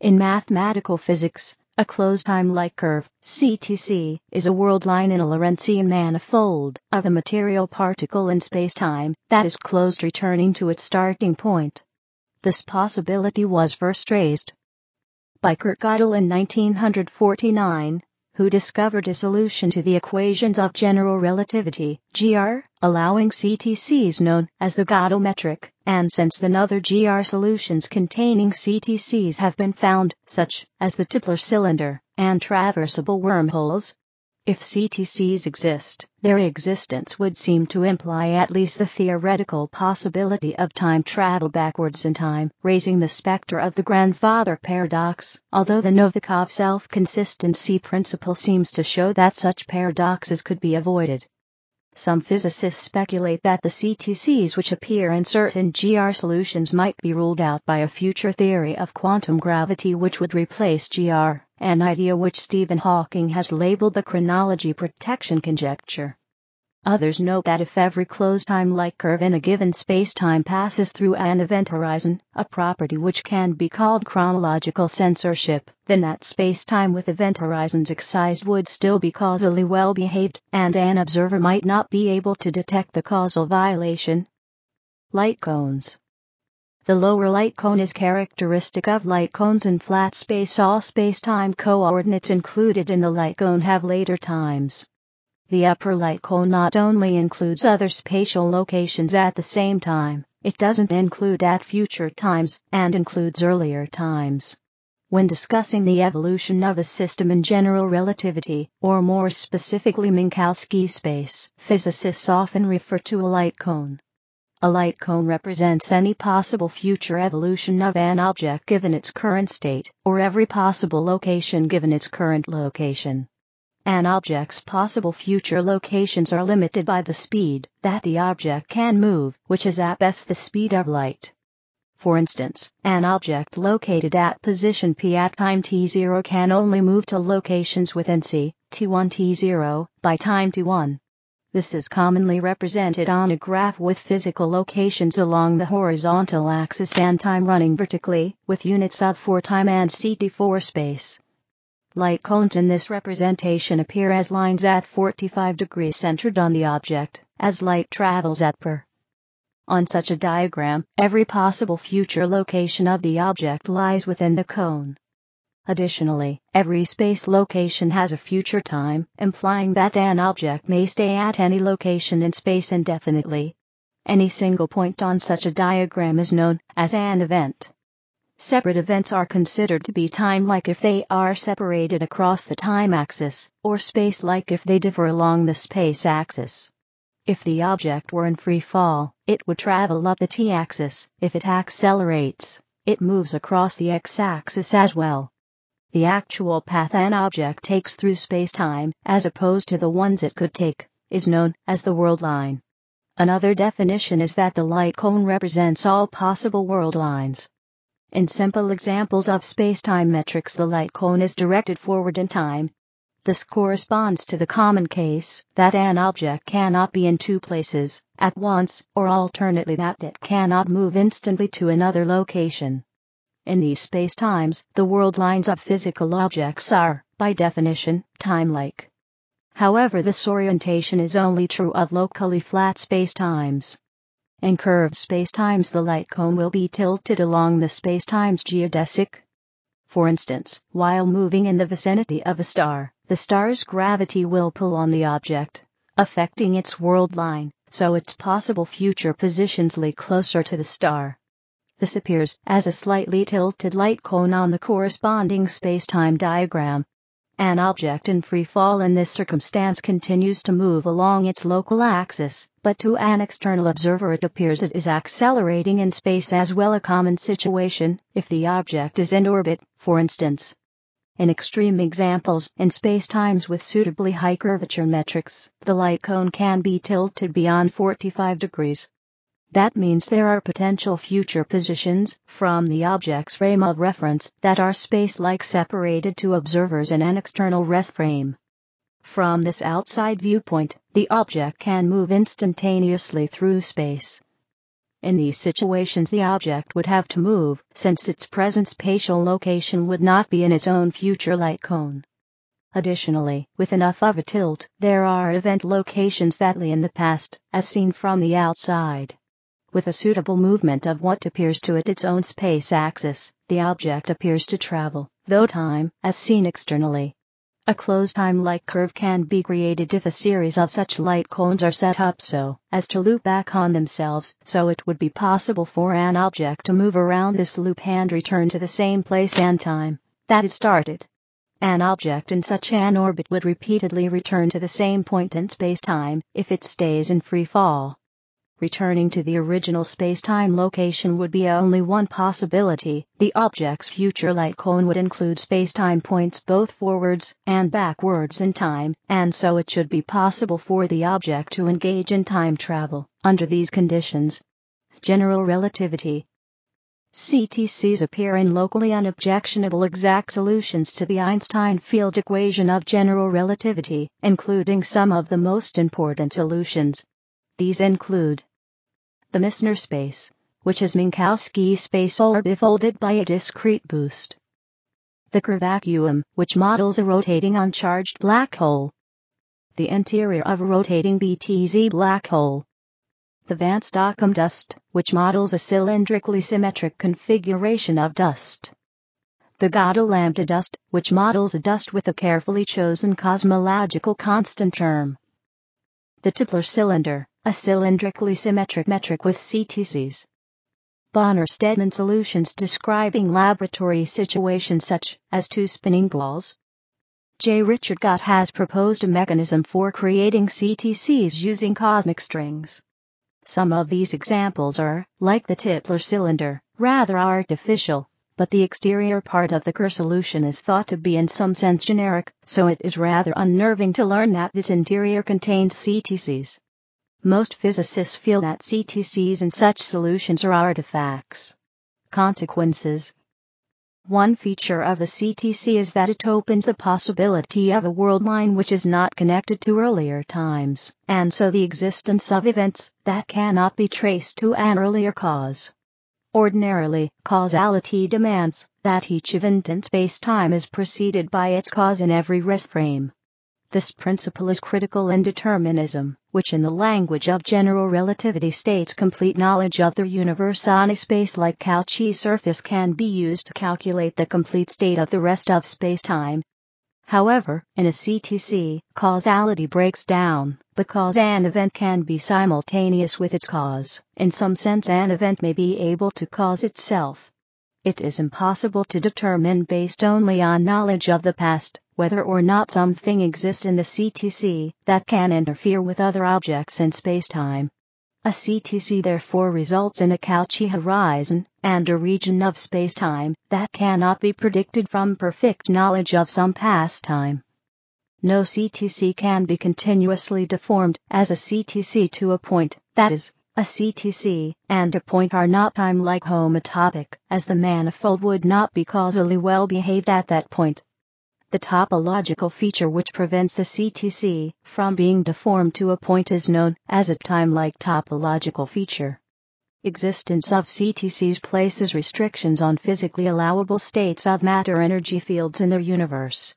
In mathematical physics, a closed time-like curve, CTC, is a world line in a Lorentzian manifold of a material particle in spacetime that is closed returning to its starting point. This possibility was first raised by Kurt Gödel in 1949 who discovered a solution to the equations of general relativity, GR, allowing CTCs known as the Gödel metric, and since then other GR solutions containing CTCs have been found, such as the Tipler cylinder and traversable wormholes, if CTCs exist, their existence would seem to imply at least the theoretical possibility of time travel backwards in time, raising the specter of the grandfather paradox, although the Novikov self-consistency principle seems to show that such paradoxes could be avoided. Some physicists speculate that the CTCs which appear in certain GR solutions might be ruled out by a future theory of quantum gravity which would replace GR, an idea which Stephen Hawking has labeled the chronology protection conjecture. Others note that if every closed time-like curve in a given spacetime passes through an event horizon, a property which can be called chronological censorship, then that spacetime with event horizons excised would still be causally well behaved, and an observer might not be able to detect the causal violation. Light cones the lower light cone is characteristic of light cones in flat space. All space-time coordinates included in the light cone have later times. The upper light cone not only includes other spatial locations at the same time, it doesn't include at future times and includes earlier times. When discussing the evolution of a system in general relativity, or more specifically Minkowski space, physicists often refer to a light cone. A light cone represents any possible future evolution of an object given its current state, or every possible location given its current location. An object's possible future locations are limited by the speed that the object can move, which is at best the speed of light. For instance, an object located at position P at time t0 can only move to locations within C, t1 t0, by time t1. This is commonly represented on a graph with physical locations along the horizontal axis and time running vertically, with units of for time and ct4 space. Light cones in this representation appear as lines at 45 degrees centered on the object, as light travels at per. On such a diagram, every possible future location of the object lies within the cone. Additionally, every space location has a future time, implying that an object may stay at any location in space indefinitely. Any single point on such a diagram is known as an event. Separate events are considered to be time-like if they are separated across the time axis, or space-like if they differ along the space axis. If the object were in free fall, it would travel up the t-axis. If it accelerates, it moves across the x-axis as well. The actual path an object takes through space-time, as opposed to the ones it could take, is known as the world line. Another definition is that the light cone represents all possible world lines. In simple examples of space-time metrics the light cone is directed forward in time. This corresponds to the common case that an object cannot be in two places at once, or alternately that it cannot move instantly to another location. In these spacetimes, the world lines of physical objects are, by definition, time-like. However this orientation is only true of locally flat spacetimes. In curved spacetimes the light cone will be tilted along the spacetime's geodesic. For instance, while moving in the vicinity of a star, the star's gravity will pull on the object, affecting its world line, so its possible future positions lay closer to the star. This appears as a slightly tilted light cone on the corresponding spacetime diagram, an object in free fall in this circumstance continues to move along its local axis, but to an external observer it appears it is accelerating in space as well a common situation if the object is in orbit, for instance. In extreme examples, in spacetimes with suitably high curvature metrics, the light cone can be tilted beyond 45 degrees. That means there are potential future positions from the object's frame of reference that are space-like separated to observers in an external rest frame. From this outside viewpoint, the object can move instantaneously through space. In these situations the object would have to move, since its present spatial location would not be in its own future light cone. Additionally, with enough of a tilt, there are event locations that lie in the past, as seen from the outside. With a suitable movement of what appears to it its own space axis, the object appears to travel, though time, as seen externally, a closed time-like curve can be created if a series of such light cones are set up so as to loop back on themselves, so it would be possible for an object to move around this loop and return to the same place and time that it started. An object in such an orbit would repeatedly return to the same point in space-time if it stays in free fall. Returning to the original space-time location would be only one possibility. The object's future light cone would include space-time points both forwards and backwards in time, and so it should be possible for the object to engage in time travel under these conditions. General relativity CTCs appear in locally unobjectionable exact solutions to the Einstein field equation of general relativity, including some of the most important solutions. These include the Misner space, which is Minkowski space orbifolded by a discrete boost. The Kerr vacuum, which models a rotating uncharged black hole. The interior of a rotating BTZ black hole. The Van Stockum dust, which models a cylindrically symmetric configuration of dust. The Gödel lambda dust, which models a dust with a carefully chosen cosmological constant term. The Tipler cylinder, a cylindrically symmetric metric with CTCs. Bonnor-Steadman solutions describing laboratory situations such as two spinning balls. J. Richard Gott has proposed a mechanism for creating CTCs using cosmic strings. Some of these examples are, like the Tipler cylinder, rather artificial, but the exterior part of the Kerr solution is thought to be in some sense generic, so it is rather unnerving to learn that its interior contains CTCs. Most physicists feel that CTCs and such solutions are artifacts. Consequences One feature of a CTC is that it opens the possibility of a world line which is not connected to earlier times, and so the existence of events that cannot be traced to an earlier cause. Ordinarily, causality demands that each event in space-time is preceded by its cause in every rest frame. This principle is critical in determinism, which in the language of general relativity states complete knowledge of the universe on a space-like Cauchy surface can be used to calculate the complete state of the rest of space-time. However, in a CTC, causality breaks down, because an event can be simultaneous with its cause. In some sense an event may be able to cause itself. It is impossible to determine based only on knowledge of the past whether or not something exists in the CTC that can interfere with other objects in spacetime. A CTC therefore results in a Cauchy horizon and a region of spacetime that cannot be predicted from perfect knowledge of some past time. No CTC can be continuously deformed as a CTC to a point, that is, a CTC and a point are not time-like homotopic, as the manifold would not be causally well behaved at that point. The topological feature which prevents the CTC from being deformed to a point is known as a time-like topological feature. Existence of CTCs places restrictions on physically allowable states of matter energy fields in the universe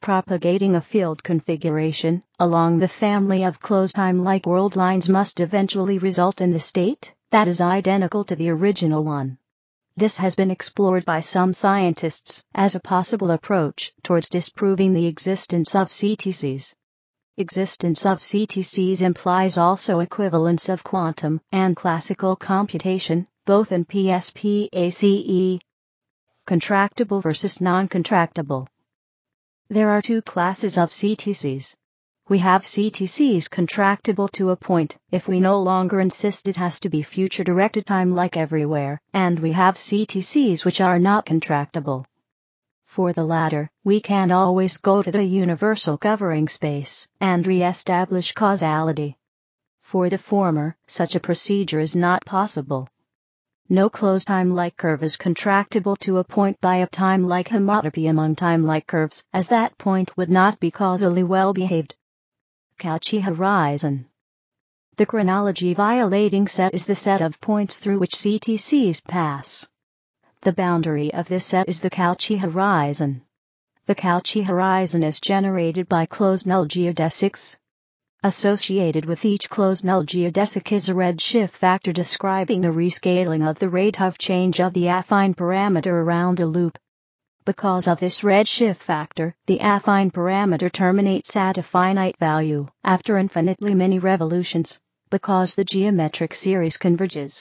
propagating a field configuration along the family of closed time-like world lines must eventually result in the state that is identical to the original one. This has been explored by some scientists as a possible approach towards disproving the existence of CTCs. Existence of CTCs implies also equivalence of quantum and classical computation, both in PSPACE. Contractible versus non-contractible. There are two classes of CTCs. We have CTCs contractible to a point if we no longer insist it has to be future directed time like everywhere, and we have CTCs which are not contractible. For the latter, we can always go to the universal covering space and re-establish causality. For the former, such a procedure is not possible. No closed time-like curve is contractible to a point by a time-like homotopy among time-like curves, as that point would not be causally well behaved. Cauchy horizon. The chronology violating set is the set of points through which CTCs pass. The boundary of this set is the Cauchy horizon. The Cauchy horizon is generated by closed null geodesics. Associated with each closed null geodesic is a redshift factor describing the rescaling of the rate of change of the affine parameter around a loop. Because of this redshift factor, the affine parameter terminates at a finite value after infinitely many revolutions because the geometric series converges.